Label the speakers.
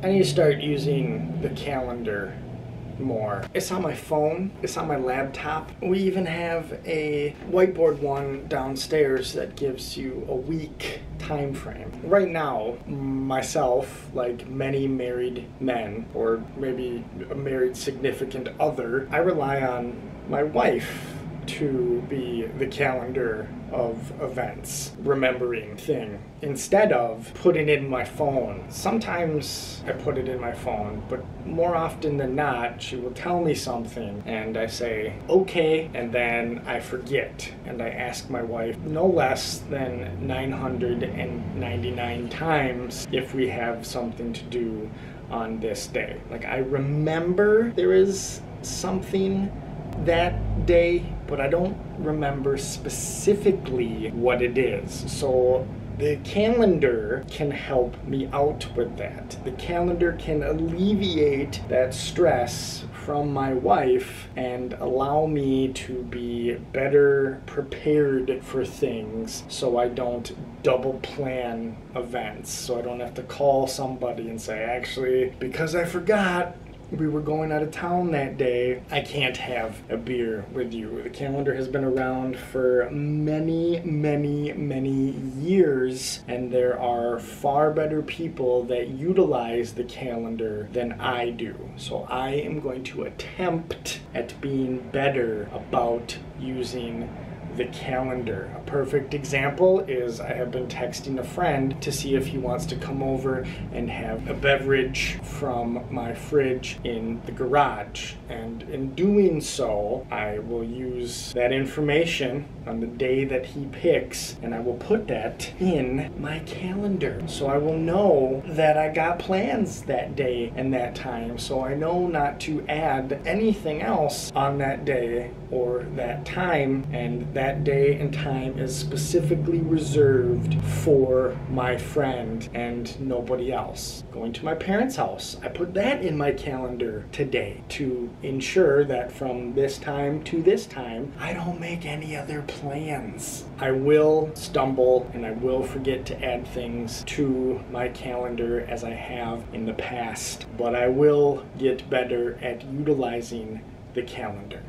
Speaker 1: I need to start using the calendar more. It's on my phone, it's on my laptop. We even have a whiteboard one downstairs that gives you a week time frame. Right now, myself, like many married men or maybe a married significant other, I rely on my wife to be the calendar of events, remembering thing, instead of putting in my phone. Sometimes I put it in my phone, but more often than not, she will tell me something and I say, okay, and then I forget. And I ask my wife no less than 999 times if we have something to do on this day. Like, I remember there is something that day, but I don't remember specifically what it is. So the calendar can help me out with that. The calendar can alleviate that stress from my wife and allow me to be better prepared for things so I don't double plan events. So I don't have to call somebody and say, actually, because I forgot, we were going out of town that day. I can't have a beer with you. The calendar has been around for many, many, many years, and there are far better people that utilize the calendar than I do. So I am going to attempt at being better about using the calendar. A perfect example is I have been texting a friend to see if he wants to come over and have a beverage from my fridge in the garage. And in doing so, I will use that information on the day that he picks and I will put that in my calendar. So I will know that I got plans that day and that time. So I know not to add anything else on that day or that time and that day and time is specifically reserved for my friend and nobody else. Going to my parents' house, I put that in my calendar today to ensure that from this time to this time, I don't make any other plans. I will stumble and I will forget to add things to my calendar as I have in the past, but I will get better at utilizing the calendar.